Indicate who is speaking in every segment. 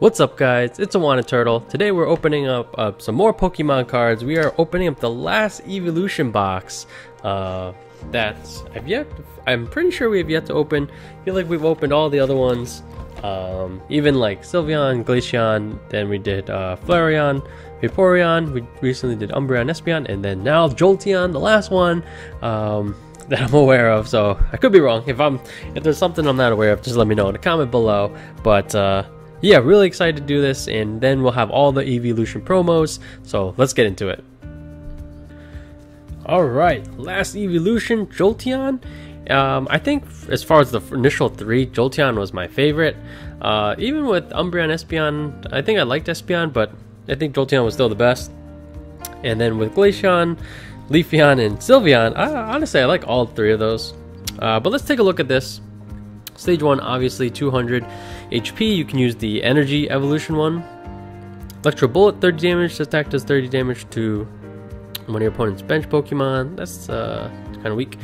Speaker 1: What's up guys, it's iWAHnna Turtle. Today we're opening up uh, some more Pokemon cards. We are opening up the last evolution box uh, that's I've yet I'm pretty sure we have yet to open. I feel like we've opened all the other ones. Um, even like Sylveon, Glaceon, then we did uh, Flareon, Vaporeon, we recently did Umbreon, Espeon, and then now Jolteon, the last one. Um, that I'm aware of, so I could be wrong. If I'm, if there's something I'm not aware of, just let me know in the comment below. But uh, yeah, really excited to do this, and then we'll have all the evolution promos. So let's get into it. All right, last evolution, Jolteon. Um, I think as far as the initial three, Jolteon was my favorite. Uh, even with Umbreon, Espeon, I think I liked Espeon, but I think Jolteon was still the best. And then with Glaceon, Leafeon, and Sylveon, I, honestly, I like all three of those. Uh, but let's take a look at this. Stage 1, obviously 200 HP. You can use the Energy Evolution one. Electro Bullet, 30 damage. This attack does 30 damage to one of your opponent's bench Pokemon. That's uh, kind of weak.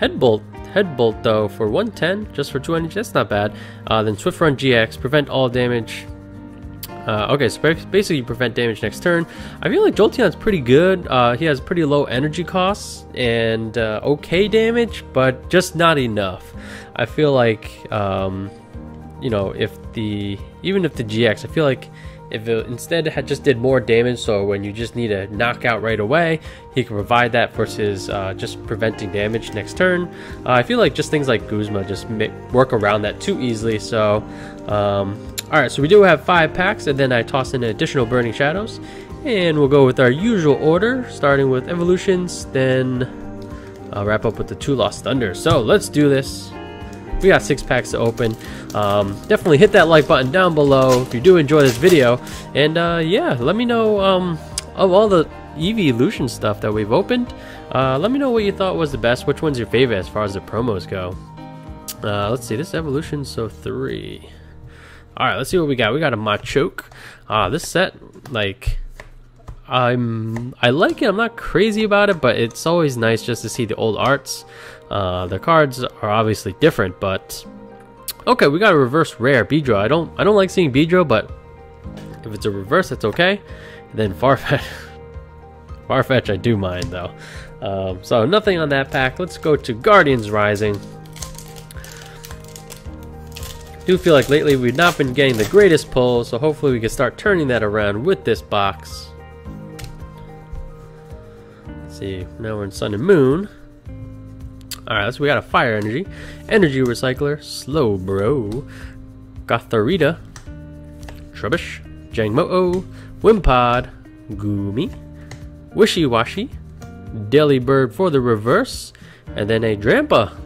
Speaker 1: Headbolt, Headbolt though, for 110, just for 2 energy, that's not bad. Uh, then Swift Run GX, prevent all damage. Uh, okay, so basically you prevent damage next turn. I feel like Jolteon's pretty good. Uh, he has pretty low energy costs and uh, okay damage, but just not enough. I feel like, um, you know, if the even if the GX, I feel like if it instead had just did more damage, so when you just need a knockout right away, he can provide that versus uh, just preventing damage next turn. Uh, I feel like just things like Guzma just work around that too easily. So, um, all right, so we do have five packs, and then I toss in additional Burning Shadows, and we'll go with our usual order, starting with Evolutions, then I'll wrap up with the two Lost Thunder. So let's do this we got six packs to open. Um, definitely hit that like button down below if you do enjoy this video. And uh, yeah, let me know um, of all the evolution stuff that we've opened. Uh, let me know what you thought was the best. Which one's your favorite as far as the promos go? Uh, let's see. This evolution, so three. All right, let's see what we got. We got a Machoke. Uh, this set, like, I'm I like it. I'm not crazy about it, but it's always nice just to see the old arts. Uh, the cards are obviously different, but okay, we got a reverse rare Beedrill. I don't I don't like seeing Beedrill, but if it's a reverse, it's okay. And then Farfetch, Farfetch, I do mind though. Um, so nothing on that pack. Let's go to Guardians Rising. Do feel like lately we've not been getting the greatest pull, so hopefully we can start turning that around with this box. Let's see, now we're in Sun and Moon. Alright, so we got a Fire Energy, Energy Recycler, Slowbro, Gothorita, Trubbish, Jangmo-O, Wimpod, Goomy, Wishiwashi, Delibird for the reverse, and then a Drampa,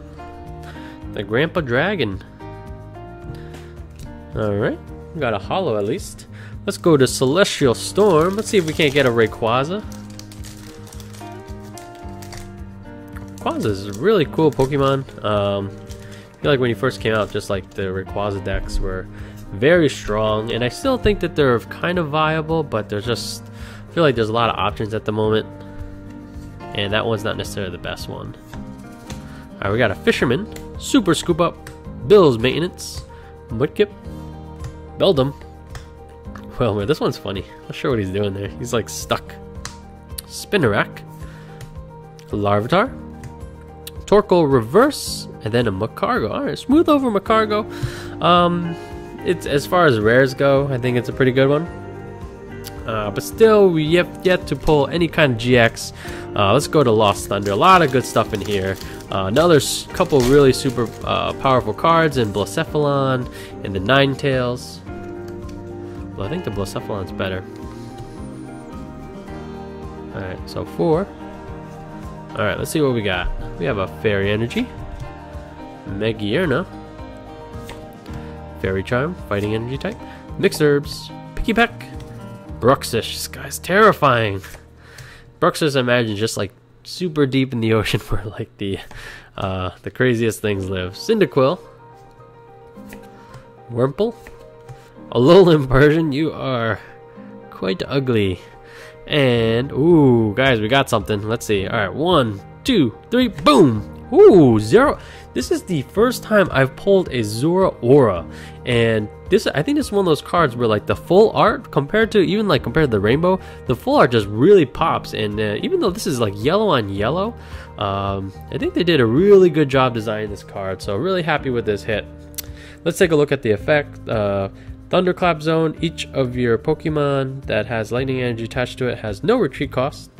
Speaker 1: the Grandpa Dragon. Alright, got a holo at least. Let's go to Celestial Storm. Let's see if we can't get a Rayquaza. Rayquaza is a really cool Pokemon. Um, I feel like when he first came out, just like the Rayquaza decks were very strong, and I still think that they're kind of viable, but there's just I feel like there's a lot of options at the moment, and that one's not necessarily the best one. All right, we got a Fisherman, Super Scoop Up, Bill's Maintenance, Mudkip, Beldum. Well, this one's funny. Not sure what he's doing there. He's like stuck. Spinarak, Larvitar, Torkoal reverse, and then a Magcargo. All right, smooth over Magcargo. Um, it's as far as rares go, I think it's a pretty good one. Uh, but still, we have yet to pull any kind of GX. Uh, let's go to Lost Thunder. A lot of good stuff in here. Uh, another couple really super uh, powerful cards in Blacephalon and the Ninetales. I think the Blacephalon's better. Alright, so four. Alright, let's see what we got. We have a Fairy Energy, Magearna, Fairy Charm, Fighting Energy type, Mixed Herbs, Pikipek, Bruxish. This guy's terrifying. Bruxish, I imagine, just like super deep in the ocean where like the uh, the craziest things live. Cyndaquil, Wurmple, Alolan Persian, you are quite ugly. And, ooh, guys, we got something. Let's see. All right, one, two, three, boom! Ooh, Zero. This is the first time I've pulled a Zora Aura. And this, I think this is one of those cards where like the full art compared to, even like compared to the rainbow, the full art just really pops. And uh, even though this is like yellow on yellow, um, I think they did a really good job designing this card. So really happy with this hit. Let's take a look at the effect. Uh, Thunderclap Zone, each of your Pokemon that has lightning energy attached to it has no retreat cost.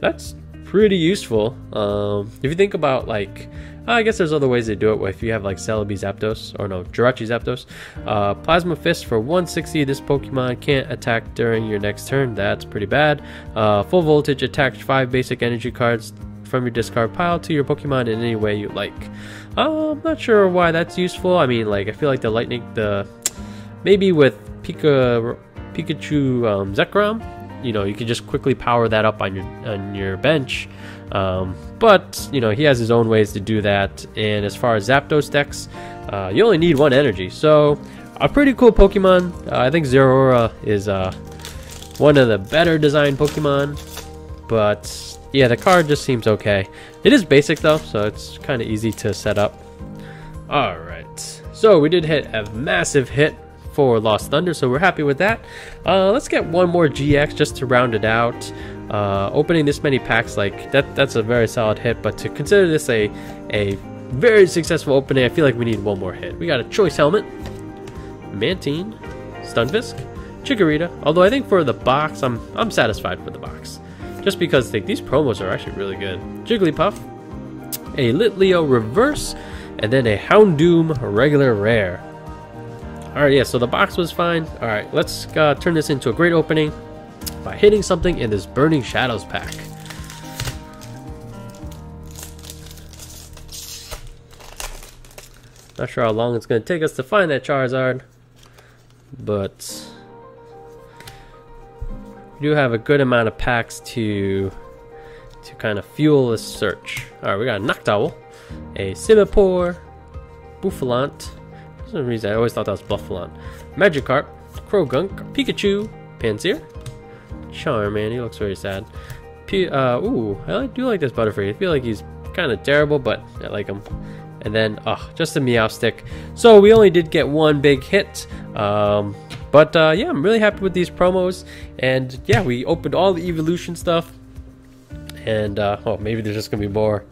Speaker 1: That's pretty useful. Um, if you think about like, I guess there's other ways to do it. If you have like Celebi Zapdos, or no, Jirachi Zapdos, uh, Plasma Fist for 160. This Pokemon can't attack during your next turn. That's pretty bad. Uh, full Voltage attach five basic energy cards from your discard pile to your Pokemon in any way you like. Uh, I'm not sure why that's useful. I mean, like I feel like the lightning, the maybe with Pika, Pikachu um, Zekrom, you know, you can just quickly power that up on your on your bench. Um, but you know, he has his own ways to do that. And as far as Zapdos decks, uh, you only need one energy, so a pretty cool Pokemon. Uh, I think Zeraora is uh, one of the better designed Pokemon, but yeah, the card just seems okay. It is basic though, so it's kind of easy to set up. Alright, so we did hit a massive hit for Lost Thunder, so we're happy with that. Uh, let's get one more GX just to round it out. Uh, opening this many packs, like that, that's a very solid hit, but to consider this a, a very successful opening, I feel like we need one more hit. We got a Choice Helmet, Mantine, Stunfisk, Chikorita, although I think for the box, I'm, I'm satisfied for the box. Just because like, these promos are actually really good. Jigglypuff, a Litleo Reverse, and then a Houndoom Regular Rare. Alright, yeah, so the box was fine. Alright, let's uh, turn this into a great opening by hitting something in this Burning Shadows pack. Not sure how long it's going to take us to find that Charizard, but we do have a good amount of packs to to kind of fuel this search. Alright, we got a Noctowl, a Simipour, Bouffalant, for some reason I always thought that was Buffalon, Magikarp, Croagunk, Pikachu, Pansear, Charman, he looks very sad. P uh, ooh, I do like this Butterfree. I feel like he's kind of terrible, but I like him. And then, oh, just a Meowstic. So we only did get one big hit. Um, but uh, yeah, I'm really happy with these promos. And yeah, we opened all the evolution stuff. And uh, oh, maybe there's just gonna be more.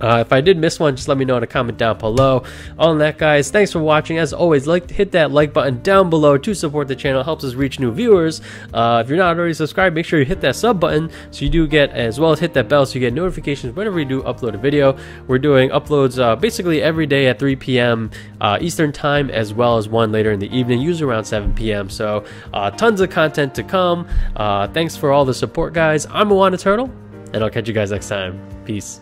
Speaker 1: Uh, if I did miss one, just let me know in a comment down below. On that, guys, thanks for watching. As always, like hit that like button down below to support the channel. It helps us reach new viewers. Uh, if you're not already subscribed, make sure you hit that sub button so you do get, as well as hit that bell so you get notifications whenever we do upload a video. We're doing uploads uh, basically every day at 3 p.m. Uh, Eastern Time, as well as one later in the evening, usually around 7 p.m. So uh, tons of content to come. Uh, thanks for all the support, guys. I'm iWAHnna Turtle, and I'll catch you guys next time. Peace.